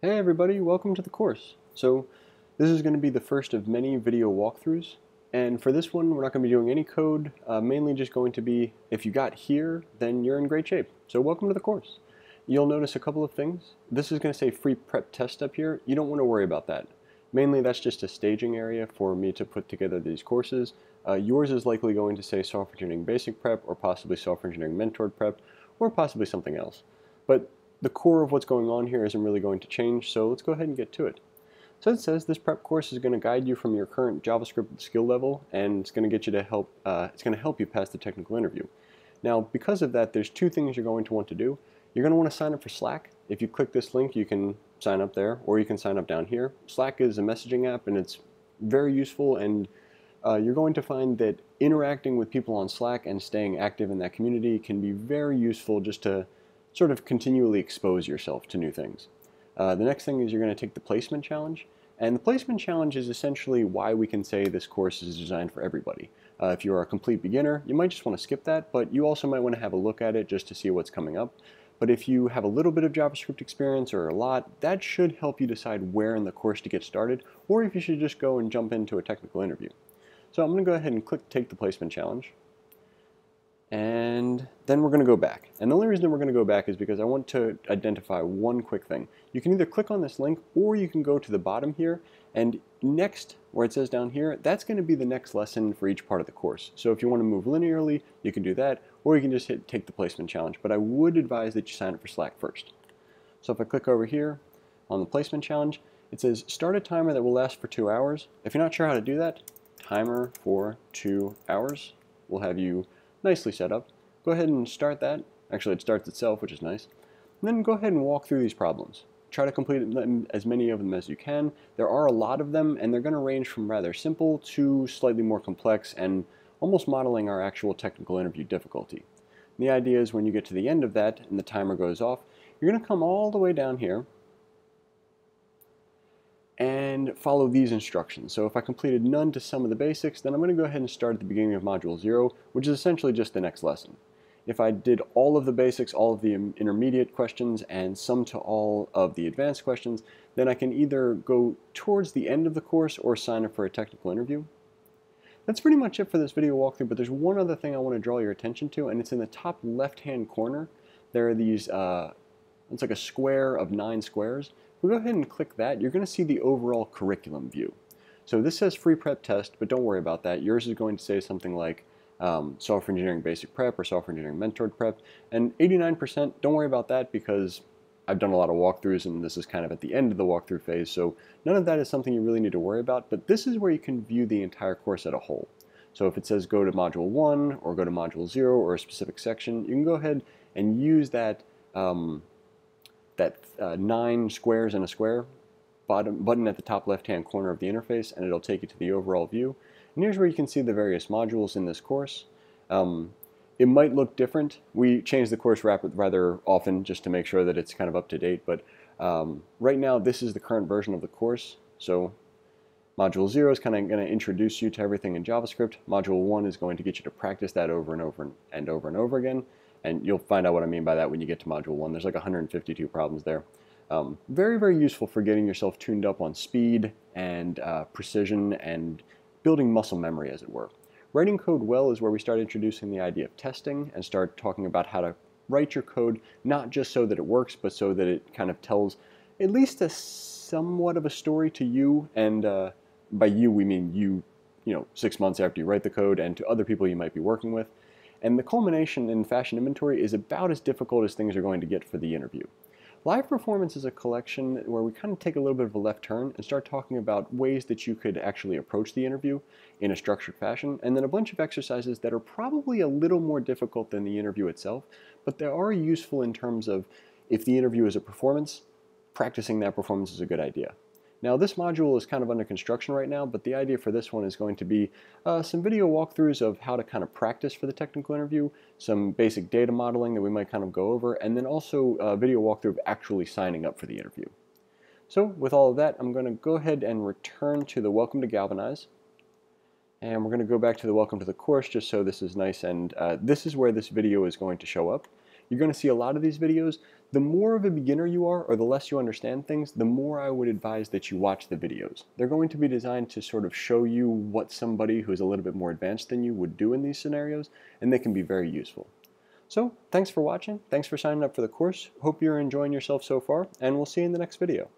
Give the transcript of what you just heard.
Hey everybody, welcome to the course. So this is going to be the first of many video walkthroughs and for this one we're not going to be doing any code, uh, mainly just going to be if you got here then you're in great shape. So welcome to the course. You'll notice a couple of things. This is going to say free prep test up here. You don't want to worry about that. Mainly that's just a staging area for me to put together these courses. Uh, yours is likely going to say software engineering basic prep or possibly software engineering mentored prep or possibly something else. But the core of what's going on here isn't really going to change, so let's go ahead and get to it. So it says this prep course is going to guide you from your current JavaScript skill level, and it's going to get you to help. Uh, it's going to help you pass the technical interview. Now, because of that, there's two things you're going to want to do. You're going to want to sign up for Slack. If you click this link, you can sign up there, or you can sign up down here. Slack is a messaging app, and it's very useful, and uh, you're going to find that interacting with people on Slack and staying active in that community can be very useful just to sort of continually expose yourself to new things. Uh, the next thing is you're going to take the placement challenge. And the placement challenge is essentially why we can say this course is designed for everybody. Uh, if you're a complete beginner, you might just want to skip that, but you also might want to have a look at it just to see what's coming up. But if you have a little bit of JavaScript experience or a lot, that should help you decide where in the course to get started, or if you should just go and jump into a technical interview. So I'm going to go ahead and click Take the Placement Challenge and then we're going to go back. And the only reason we're going to go back is because I want to identify one quick thing. You can either click on this link or you can go to the bottom here and next, where it says down here, that's going to be the next lesson for each part of the course. So if you want to move linearly, you can do that, or you can just hit take the placement challenge. But I would advise that you sign up for Slack first. So if I click over here on the placement challenge, it says start a timer that will last for two hours. If you're not sure how to do that, timer for two hours will have you nicely set up. Go ahead and start that. Actually, it starts itself, which is nice. And then go ahead and walk through these problems. Try to complete as many of them as you can. There are a lot of them, and they're going to range from rather simple to slightly more complex and almost modeling our actual technical interview difficulty. And the idea is when you get to the end of that and the timer goes off, you're going to come all the way down here follow these instructions. So if I completed none to some of the basics, then I'm going to go ahead and start at the beginning of Module 0, which is essentially just the next lesson. If I did all of the basics, all of the intermediate questions, and some to all of the advanced questions, then I can either go towards the end of the course or sign up for a technical interview. That's pretty much it for this video walkthrough, but there's one other thing I want to draw your attention to, and it's in the top left-hand corner. There are these, uh, it's like a square of nine squares. If we go ahead and click that, you're going to see the overall curriculum view. So this says free prep test, but don't worry about that. Yours is going to say something like um, software engineering basic prep or software engineering mentored prep. And 89%, don't worry about that because I've done a lot of walkthroughs and this is kind of at the end of the walkthrough phase. So none of that is something you really need to worry about, but this is where you can view the entire course at a whole. So if it says go to module one or go to module zero or a specific section, you can go ahead and use that um, that uh, nine squares in a square bottom button at the top left hand corner of the interface and it'll take you to the overall view. And here's where you can see the various modules in this course. Um, it might look different. We change the course rather often just to make sure that it's kind of up to date, but um, right now this is the current version of the course. So Module 0 is kind of going to introduce you to everything in JavaScript. Module 1 is going to get you to practice that over and over and over and over again. And you'll find out what I mean by that when you get to Module 1. There's like 152 problems there. Um, very, very useful for getting yourself tuned up on speed and uh, precision and building muscle memory, as it were. Writing code well is where we start introducing the idea of testing and start talking about how to write your code, not just so that it works, but so that it kind of tells at least a somewhat of a story to you. And uh, by you, we mean you, you know, six months after you write the code and to other people you might be working with. And the culmination in fashion inventory is about as difficult as things are going to get for the interview. Live performance is a collection where we kind of take a little bit of a left turn and start talking about ways that you could actually approach the interview in a structured fashion, and then a bunch of exercises that are probably a little more difficult than the interview itself, but they are useful in terms of if the interview is a performance, practicing that performance is a good idea. Now this module is kind of under construction right now, but the idea for this one is going to be uh, some video walkthroughs of how to kind of practice for the technical interview, some basic data modeling that we might kind of go over, and then also a video walkthrough of actually signing up for the interview. So with all of that, I'm going to go ahead and return to the Welcome to Galvanize. And we're going to go back to the Welcome to the course just so this is nice and uh, this is where this video is going to show up. You're going to see a lot of these videos. The more of a beginner you are, or the less you understand things, the more I would advise that you watch the videos. They're going to be designed to sort of show you what somebody who's a little bit more advanced than you would do in these scenarios, and they can be very useful. So, thanks for watching, thanks for signing up for the course, hope you're enjoying yourself so far, and we'll see you in the next video.